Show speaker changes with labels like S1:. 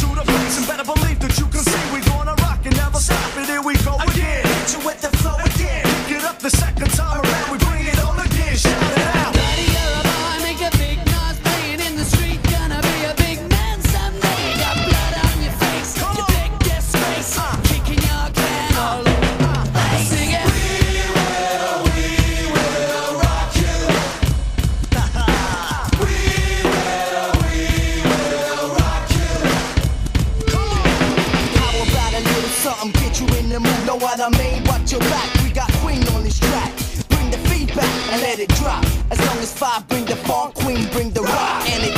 S1: to the face and better believe that you can see we gonna rock and never stop it. Here we go again. Hit
S2: you with the flow
S1: again. Get up the second time.
S2: the move, know what I mean? Watch your back, we got Queen on this track. Bring the feedback and let it drop. As long as five, bring the funk, Queen, bring the rock, and it